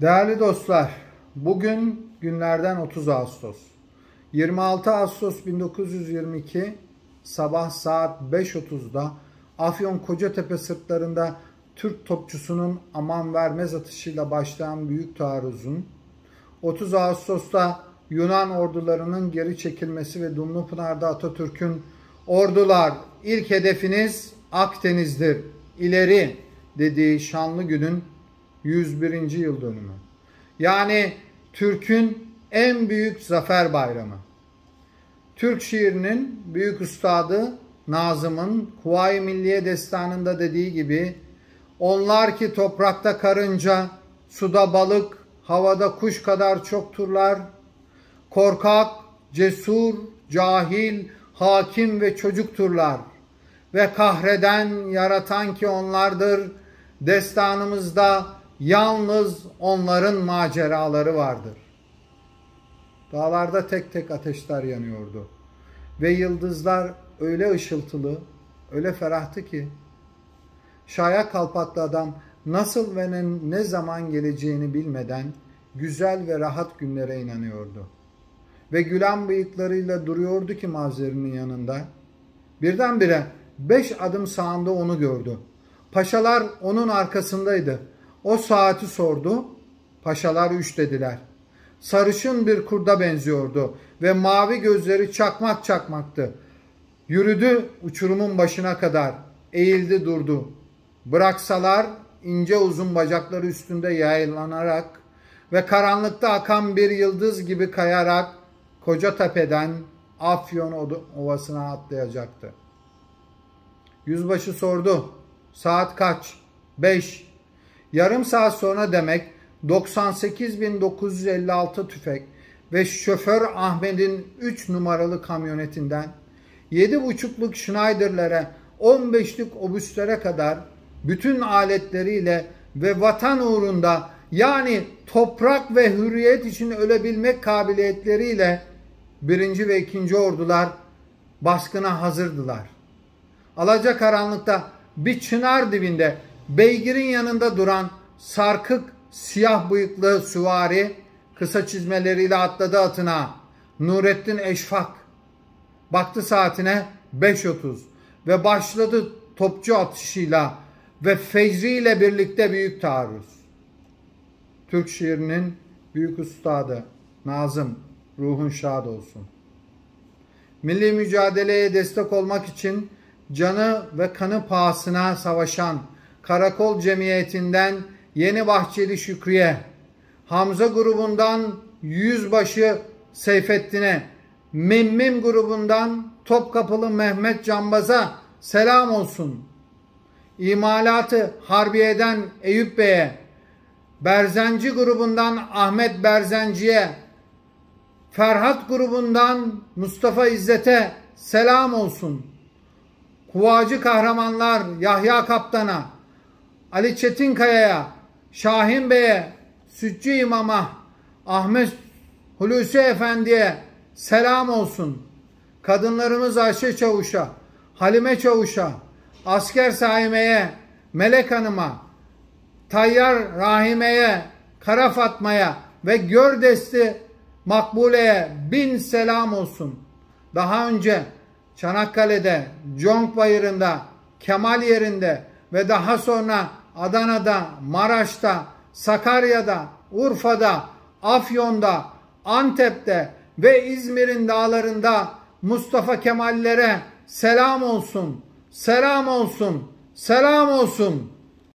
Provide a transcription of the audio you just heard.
Değerli dostlar, bugün günlerden 30 Ağustos. 26 Ağustos 1922 sabah saat 5.30'da Afyon Kocatepe sırtlarında Türk topçusunun aman vermez atışıyla başlayan büyük taarruzun 30 Ağustos'ta Yunan ordularının geri çekilmesi ve Dumlupınar'da Atatürk'ün ordular ilk hedefiniz Akdeniz'dir, ileri dediği şanlı günün 101. yıl dönümü. Yani Türk'ün en büyük zafer bayramı. Türk şiirinin büyük ustadı Nazım'ın Kuvayi Milliye Destanı'nda dediği gibi onlar ki toprakta karınca, suda balık, havada kuş kadar çokturlar. Korkak, cesur, cahil, hakim ve çocukturlar. Ve kahreden, yaratan ki onlardır. Destanımızda Yalnız onların maceraları vardır. Dağlarda tek tek ateşler yanıyordu. Ve yıldızlar öyle ışıltılı, öyle ferahtı ki şaya kalpaklı adam nasıl ve ne zaman geleceğini bilmeden güzel ve rahat günlere inanıyordu. Ve gülen bıyıklarıyla duruyordu ki mazerinin yanında. Birdenbire beş adım sağında onu gördü. Paşalar onun arkasındaydı. O saati sordu. Paşalar üç dediler. Sarışın bir kurda benziyordu ve mavi gözleri çakmak çakmaktı. Yürüdü uçurumun başına kadar. Eğildi durdu. Bıraksalar ince uzun bacakları üstünde yaylanarak ve karanlıkta akan bir yıldız gibi kayarak koca tepeden Afyon Ovası'na atlayacaktı. Yüzbaşı sordu. Saat kaç? Beş. Yarım saat sonra demek 98.956 tüfek ve şoför Ahmet'in 3 numaralı kamyonetinden 7.5'luk Schneider'lere 15'lik obüslere kadar bütün aletleriyle ve vatan uğrunda yani toprak ve hürriyet için ölebilmek kabiliyetleriyle birinci ve ikinci ordular baskına hazırdılar. Alacakaranlıkta bir çınar dibinde Beygirin yanında duran sarkık siyah bıyıklı süvari kısa çizmeleriyle atladı atına. Nurettin Eşfak baktı saatine 5.30 ve başladı topçu atışıyla ve Feyzi ile birlikte büyük taarruz. Türk şiirinin büyük ustadı Nazım ruhun şad olsun. Milli mücadeleye destek olmak için canı ve kanı pahasına savaşan Karakol Cemiyeti'nden Yeni Bahçeli Şükrü'ye, Hamza grubundan Yüzbaşı Seyfettin'e, Memmim grubundan Topkapılı Mehmet Cambaz'a selam olsun. İmalatı Harbiye'den Eyüp Bey'e, Berzenci grubundan Ahmet Berzenci'ye, Ferhat grubundan Mustafa İzzet'e selam olsun. Kuvacı kahramanlar Yahya Kaptan'a, Ali Çetinkaya'ya, Şahin Bey'e, Sütçü İmam'a, Ahmet Hulusi Efendi'ye selam olsun. Kadınlarımız Ayşe Çavuş'a, Halime Çavuş'a, Asker Saime'ye, Melek Hanım'a, Tayyar Rahime'ye, Kara Fatma'ya ve Gördesti Makbule'ye bin selam olsun. Daha önce Çanakkale'de, Conk Bayırı'nda, Kemal yerinde ve daha sonra Adana'da, Maraş'ta, Sakarya'da, Urfa'da, Afyon'da, Antep'te ve İzmir'in dağlarında Mustafa Kemallere selam olsun, selam olsun, selam olsun.